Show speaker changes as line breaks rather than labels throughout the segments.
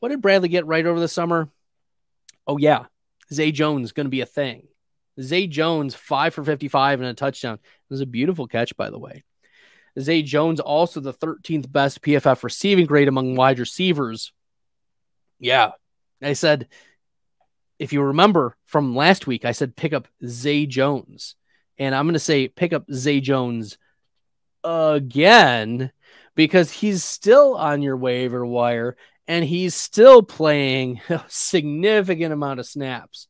What did Bradley get right over the summer? Oh, yeah. Zay Jones going to be a thing. Zay Jones, five for 55 and a touchdown. It was a beautiful catch, by the way. Zay Jones, also the 13th best PFF receiving grade among wide receivers. Yeah. I said, if you remember from last week, I said pick up Zay Jones. And I'm going to say pick up Zay Jones again because he's still on your waiver wire and he's still playing a significant amount of snaps.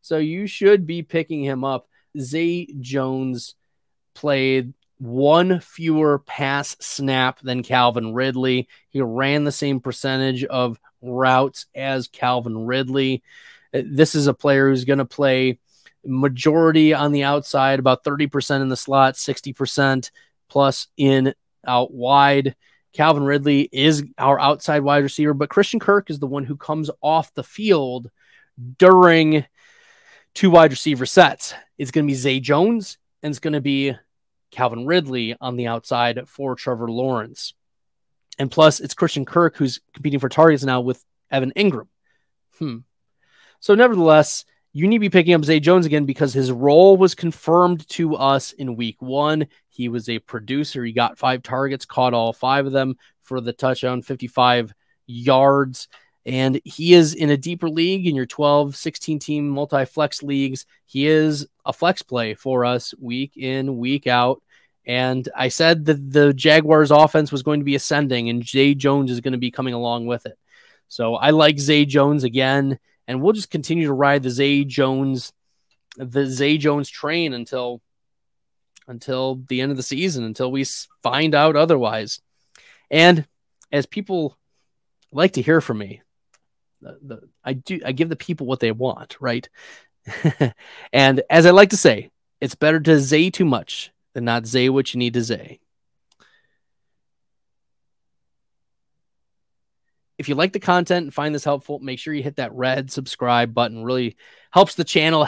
So you should be picking him up. Zay Jones played one fewer pass snap than Calvin Ridley. He ran the same percentage of routes as Calvin Ridley. Uh, this is a player who's going to play majority on the outside, about 30% in the slot, 60% plus in out wide. Calvin Ridley is our outside wide receiver, but Christian Kirk is the one who comes off the field during two wide receiver sets. It's going to be Zay Jones and it's going to be Calvin Ridley on the outside for Trevor Lawrence. And plus, it's Christian Kirk who's competing for targets now with Evan Engram. Hmm. So, nevertheless, you need to be picking up Zay Jones again because his role was confirmed to us in week one. He was a producer. He got five targets, caught all five of them for the touchdown, 55 yards. And he is in a deeper league in your 12, 16 team multi flex leagues. He is a flex play for us week in, week out. And I said that the Jaguars offense was going to be ascending and Zay Jones is going to be coming along with it. So I like Zay Jones again and we'll just continue to ride the Zay Jones, the Zay Jones train until until the end of the season, until we find out otherwise. And as people like to hear from me, the, the, I do I give the people what they want, right? and as I like to say, it's better to zay too much than not zay what you need to zay. If you like the content and find this helpful, make sure you hit that red subscribe button. Really helps the channel,